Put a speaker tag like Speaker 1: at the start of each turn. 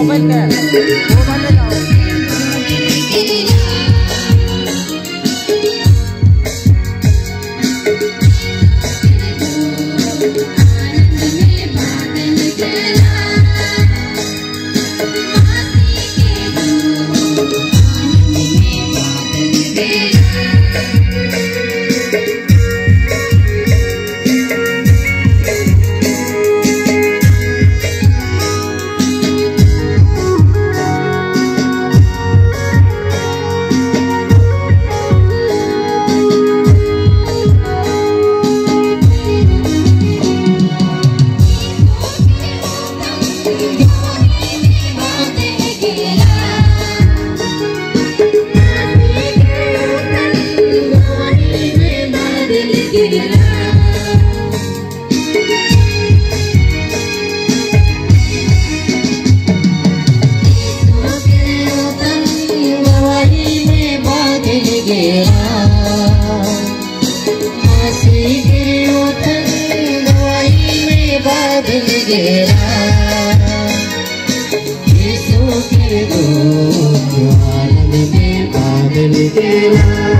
Speaker 1: mobile का mobile में जाओ
Speaker 2: आनंद में बादल तेरा